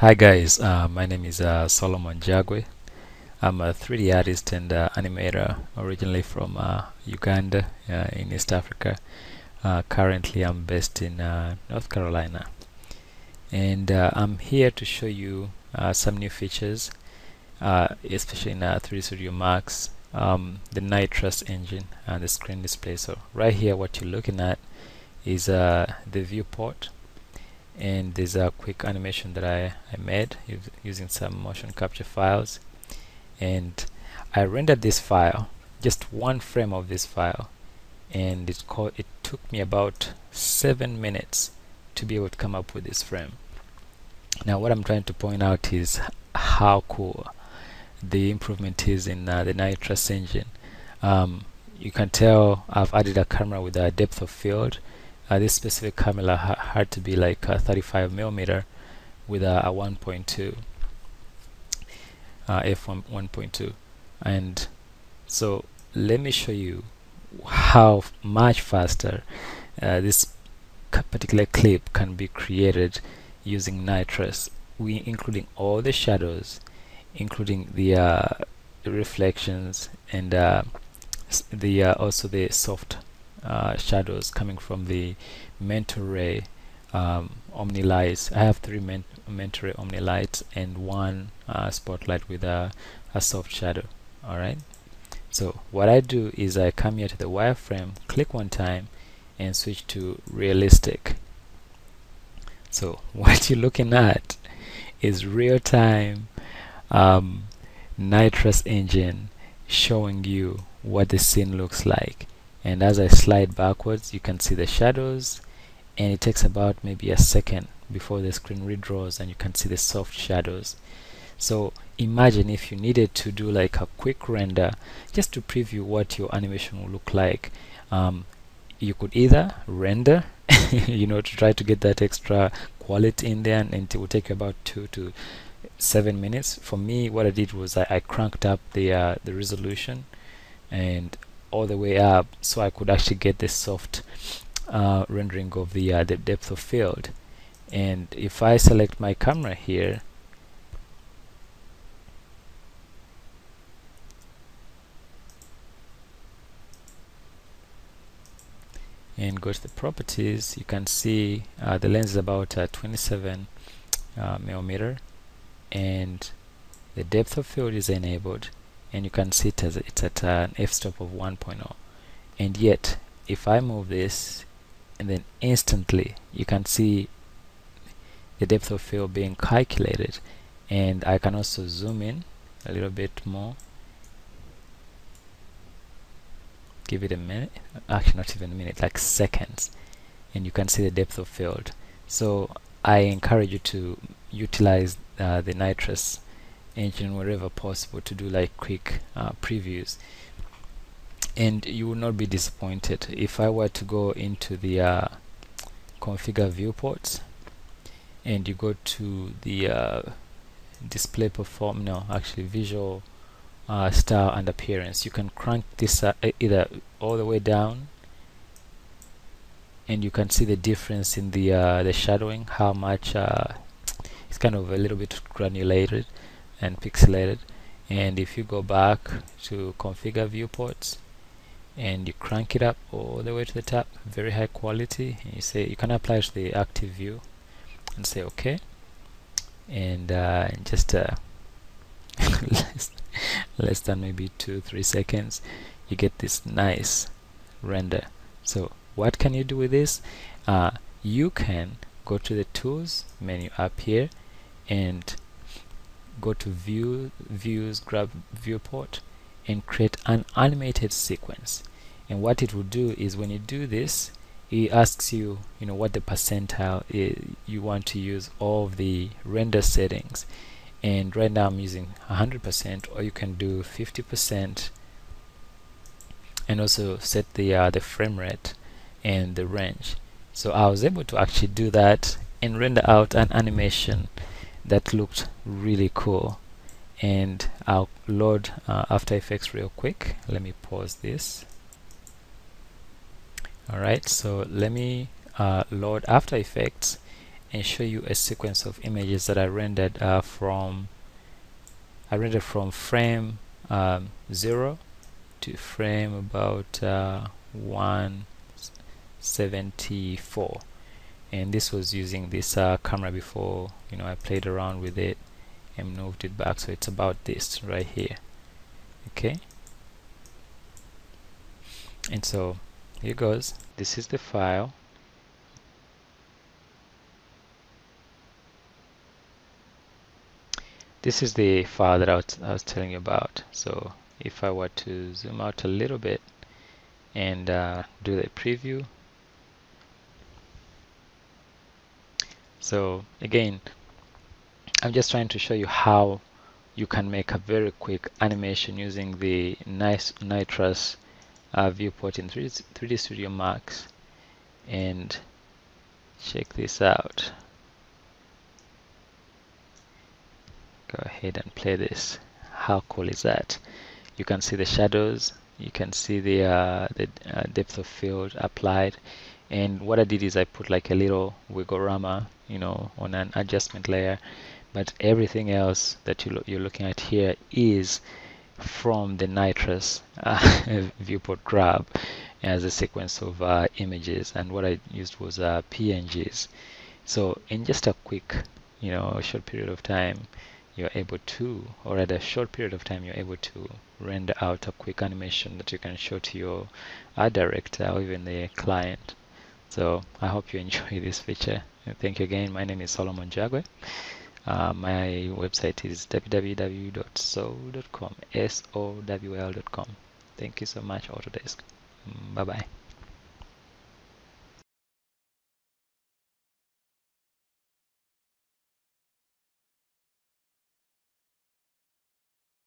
Hi guys, uh, my name is uh, Solomon Jagwe. I'm a 3D artist and uh, animator originally from uh, Uganda uh, in East Africa. Uh, currently I'm based in North Carolina and I'm here to show you some new features especially in 3D Studio Max um, the Nitrous engine and the screen display. So right here what you're looking at is the viewport and there's a quick animation that I, I made using some motion capture files. And I rendered this file just one frame of this file. And it it took me about seven minutes to be able to come up with this frame. Now what I'm trying to point out is how cool the improvement is in uh, the nitrous engine. Um, you can tell I've added a camera with a depth of field this specific camera ha had to be like 35 millimeter with a, a 1.2 uh, f1 1.2 and so let me show you how much faster uh, this particular clip can be created using nitrous. We including all the shadows including the uh, reflections and uh, the uh, also the soft uh, shadows coming from the Mental Ray um, Omni lights. I have three men Mental Ray Omni lights and one uh, spotlight with a, a soft shadow. Alright. So what I do is I come here to the wireframe, click one time, and switch to realistic. So what you're looking at is real-time um, nitrous engine showing you what the scene looks like and as I slide backwards you can see the shadows and it takes about maybe a second before the screen redraws and you can see the soft shadows. So imagine if you needed to do like a quick render just to preview what your animation will look like. Um, you could either render you know to try to get that extra quality in there and it will take you about two to seven minutes. For me what I did was I, I cranked up the uh, the resolution and all the way up so I could actually get the soft uh, rendering of the, uh, the depth of field. And if I select my camera here and go to the properties you can see uh, the lens is about uh, 27 uh, millimeter and the depth of field is enabled and you can see it's at an f-stop of 1.0 and yet if I move this and then instantly you can see the depth of field being calculated. And I can also zoom in a little bit more. Give it a minute actually not even a minute like seconds. And you can see the depth of field. So I encourage you to utilize uh, the nitrous engine wherever possible to do like quick uh, previews. And you will not be disappointed. If I were to go into the uh, configure viewports and you go to the uh, display perform no actually visual uh, style and appearance you can crank this uh, either all the way down and you can see the difference in the uh, the shadowing how much it's kind of a little bit granulated and pixelated. And if you go back to configure viewports and you crank it up all the way to the top very high quality and you say you can apply to the active view and say okay. And uh, just uh, less, less than maybe two three seconds you get this nice render. So what can you do with this? Uh, you can go to the tools menu up here and go to view views grab viewport and create an animated sequence. And what it will do is when you do this it asks you you know what the percentile is you want to use all of the render settings. And right now I'm using 100% or you can do 50% and also set the uh, the frame rate and the range. So I was able to actually do that and render out an animation that looked really cool. And I'll load uh, After Effects real quick. Let me pause this. Alright so let me uh, load After Effects and show you a sequence of images that I rendered uh, from I rendered from frame um, 0 to frame about uh, 174 and this was using this uh, camera before you know I played around with it and moved it back. So it's about this right here. Okay? And so here goes. This is the file. This is the file that I was, I was telling you about. So if I were to zoom out a little bit and uh, do the preview so again I'm just trying to show you how you can make a very quick animation using the nice nitrous uh, viewport in 3D, 3D Studio Max. And check this out. Go ahead and play this. How cool is that? You can see the shadows. You can see the uh, the uh, depth of field applied and what I did is I put like a little wigorama you know on an adjustment layer. But everything else that you lo you're looking at here is from the nitrous uh, viewport grab as a sequence of uh, images. And what I used was uh, PNGs so in just a quick you know short period of time you're able to or at a short period of time you're able to render out a quick animation that you can show to your art director or even the client so I hope you enjoy this feature. Thank you again. My name is Solomon Jagwe. Uh, my website is www.sowl.com s o w l.com thank you so much. Autodesk bye bye